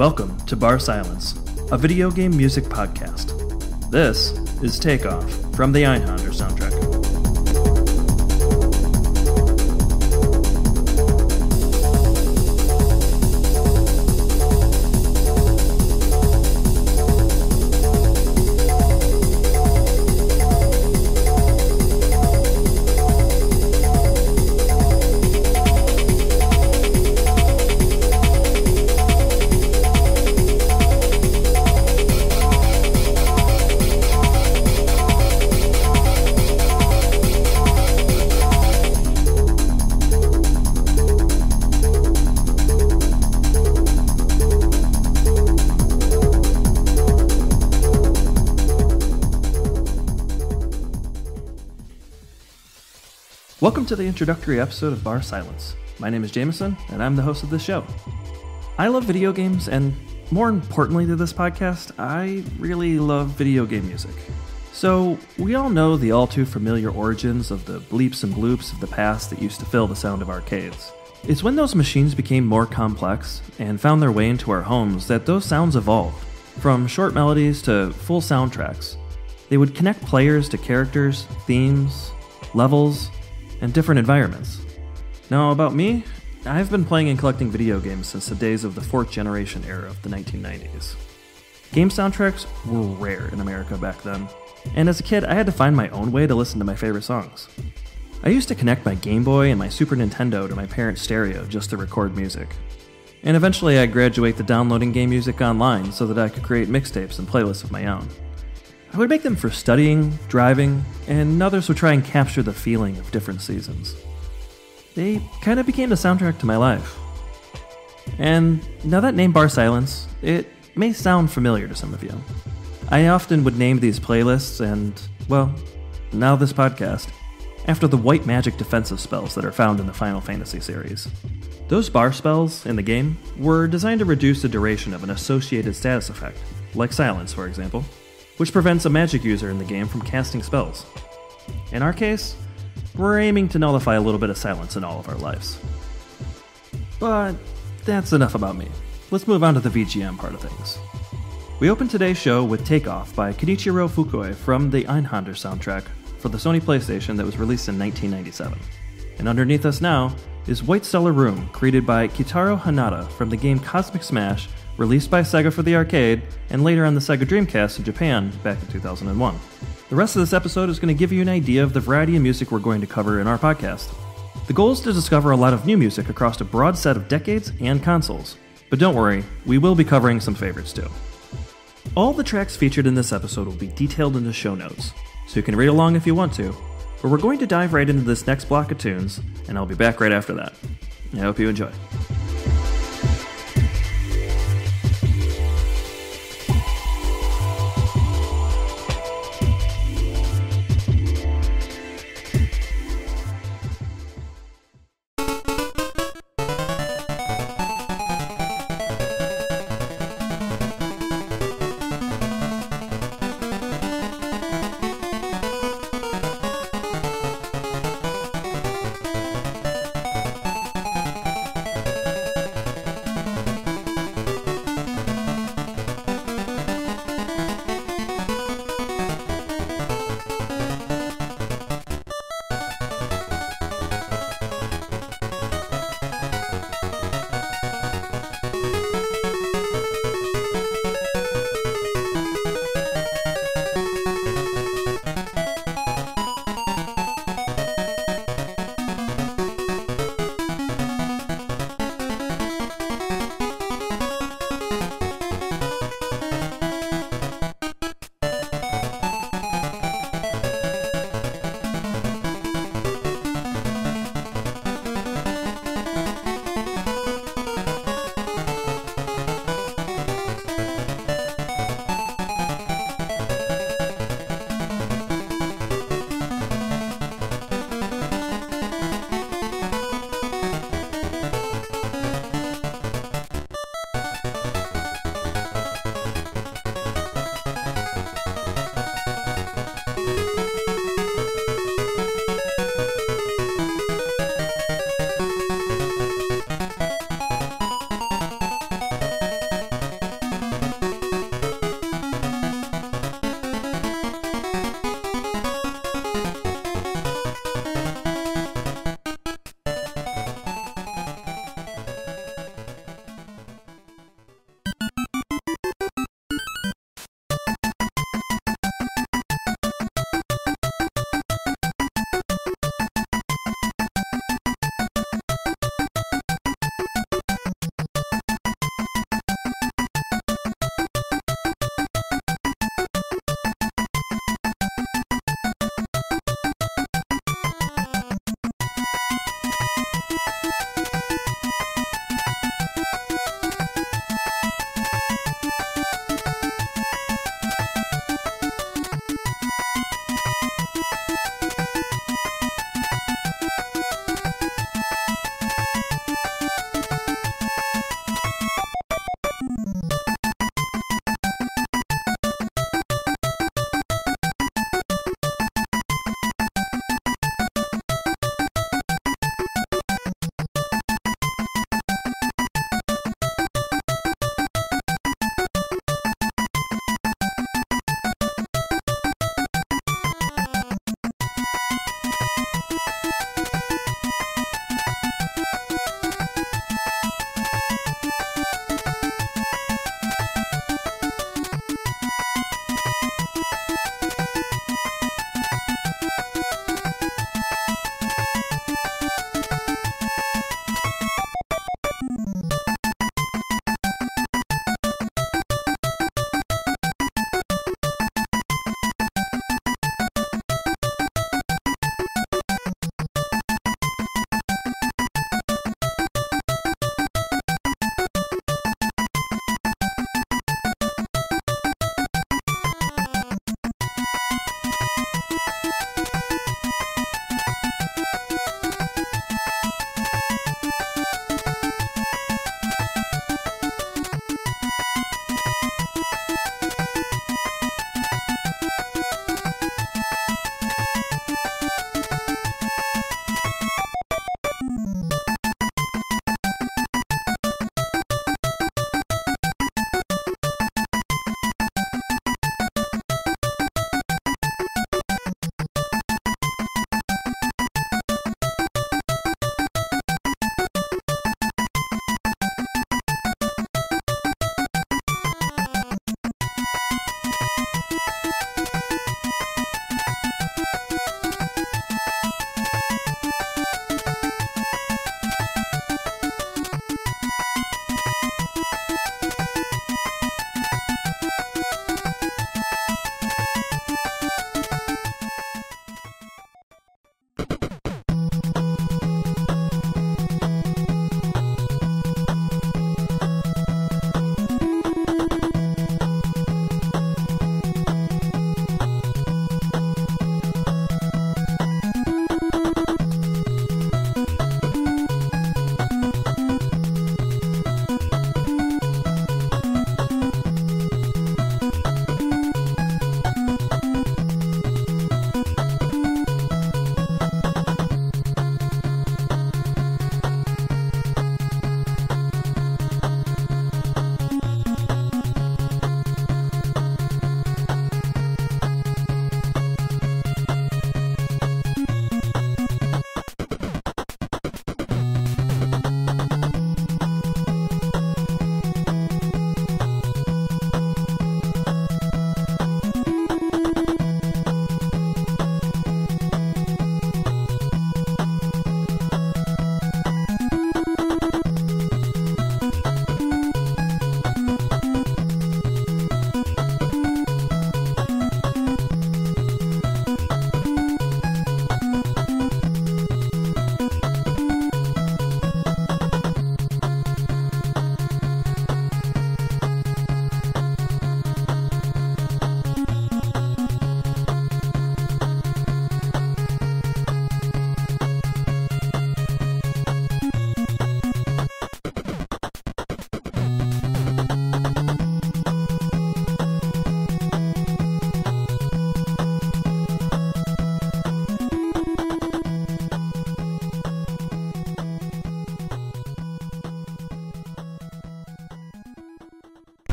Welcome to Bar Silence, a video game music podcast. This is Takeoff from the Einhander soundtrack. To the introductory episode of Bar Silence. My name is Jameson, and I'm the host of this show. I love video games, and more importantly to this podcast, I really love video game music. So, we all know the all too familiar origins of the bleeps and bloops of the past that used to fill the sound of arcades. It's when those machines became more complex and found their way into our homes that those sounds evolved. From short melodies to full soundtracks, they would connect players to characters, themes, levels, and different environments. Now, about me, I've been playing and collecting video games since the days of the fourth generation era of the 1990s. Game soundtracks were rare in America back then, and as a kid, I had to find my own way to listen to my favorite songs. I used to connect my Game Boy and my Super Nintendo to my parents' stereo just to record music. And eventually, I'd graduate to downloading game music online so that I could create mixtapes and playlists of my own. I would make them for studying, driving, and others would try and capture the feeling of different seasons. They kind of became the soundtrack to my life. And now that name Bar Silence, it may sound familiar to some of you. I often would name these playlists and, well, now this podcast, after the white magic defensive spells that are found in the Final Fantasy series. Those bar spells in the game were designed to reduce the duration of an associated status effect, like silence, for example which prevents a magic user in the game from casting spells. In our case, we're aiming to nullify a little bit of silence in all of our lives. But that's enough about me. Let's move on to the VGM part of things. We open today's show with Takeoff by Kenichiro Fukui from the Einhander soundtrack for the Sony PlayStation that was released in 1997. And underneath us now is White Stellar Room, created by Keitaro Hanada from the game Cosmic Smash released by Sega for the arcade, and later on the Sega Dreamcast in Japan back in 2001. The rest of this episode is going to give you an idea of the variety of music we're going to cover in our podcast. The goal is to discover a lot of new music across a broad set of decades and consoles. But don't worry, we will be covering some favorites too. All the tracks featured in this episode will be detailed in the show notes, so you can read along if you want to. But we're going to dive right into this next block of tunes, and I'll be back right after that. I hope you enjoy.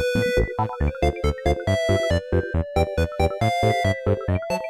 Thank you.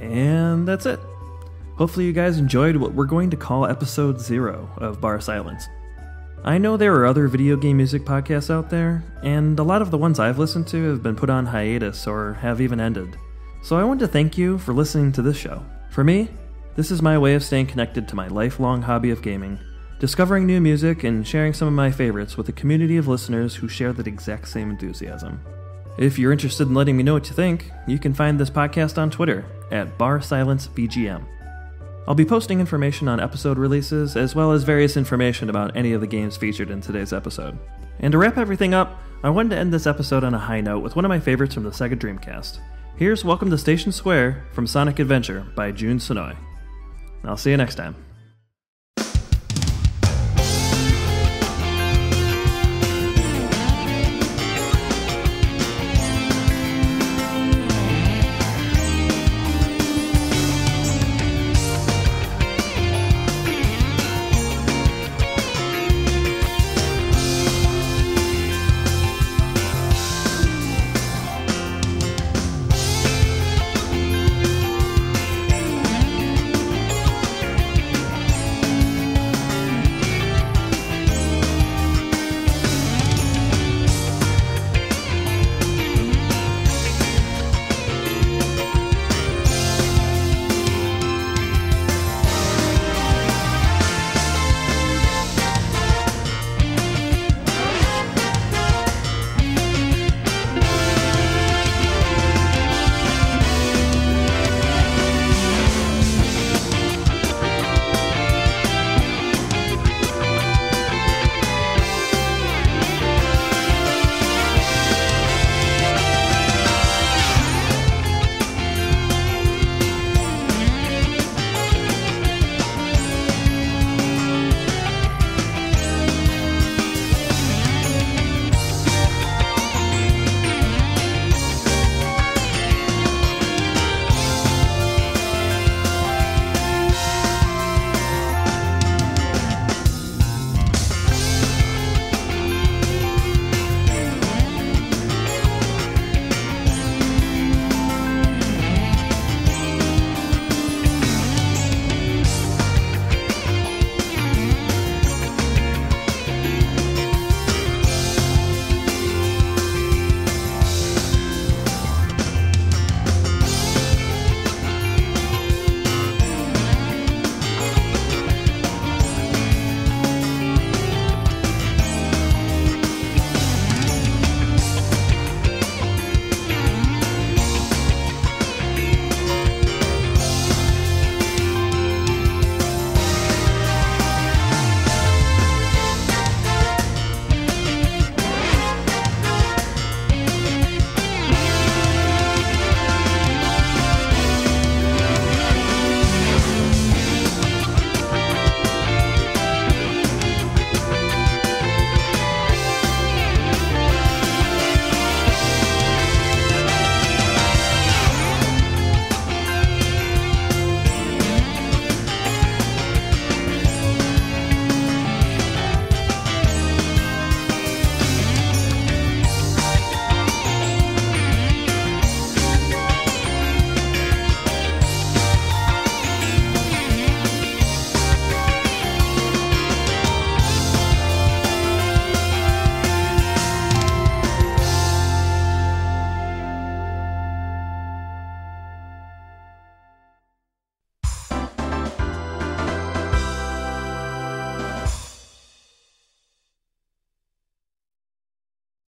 And that's it. Hopefully, you guys enjoyed what we're going to call episode zero of Bar Silence. I know there are other video game music podcasts out there, and a lot of the ones I've listened to have been put on hiatus or have even ended. So I want to thank you for listening to this show. For me, this is my way of staying connected to my lifelong hobby of gaming, discovering new music, and sharing some of my favorites with a community of listeners who share that exact same enthusiasm. If you're interested in letting me know what you think, you can find this podcast on Twitter at BarSilenceVGM. I'll be posting information on episode releases as well as various information about any of the games featured in today's episode. And to wrap everything up, I wanted to end this episode on a high note with one of my favorites from the Sega Dreamcast. Here's Welcome to Station Square from Sonic Adventure by Jun Senoue. I'll see you next time.